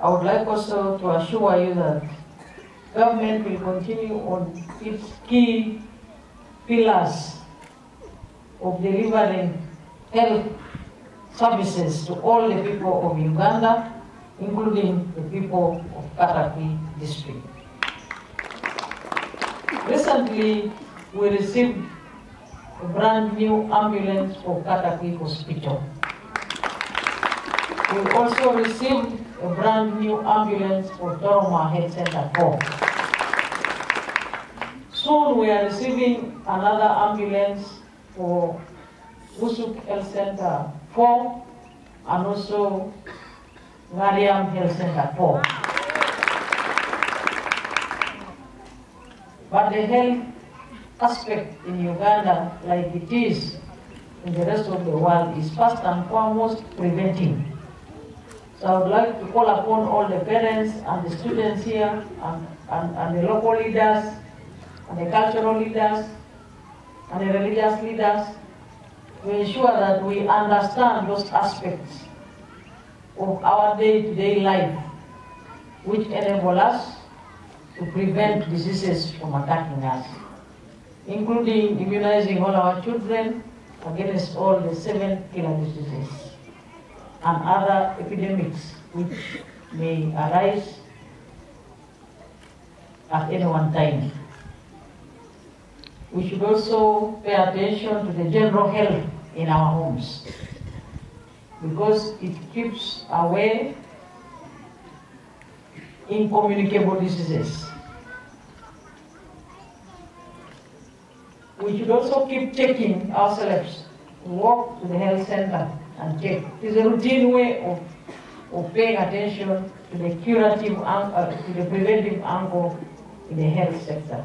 I would like also to assure you that government will continue on its key pillars of delivering health services to all the people of Uganda, including the people of Katakwi district. Recently, we received a brand new ambulance for Katakwi Hospital. We also received a brand new ambulance for Toroma Health Center 4. Soon we are receiving another ambulance for Usuk Health Center 4 and also Ngariam Health Center 4. But the health aspect in Uganda, like it is in the rest of the world, is first and foremost preventing. So I would like to call upon all the parents and the students here and, and, and the local leaders and the cultural leaders and the religious leaders to ensure that we understand those aspects of our day-to-day life which enable us to prevent diseases from attacking us, including immunizing all our children against all the seven killer diseases and other epidemics which may arise at any one time. We should also pay attention to the general health in our homes because it keeps away incommunicable diseases. We should also keep checking ourselves, walk to the health center and is a routine way of, of paying attention to the curative, uh, to the preventive angle in the health sector.